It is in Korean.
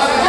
아,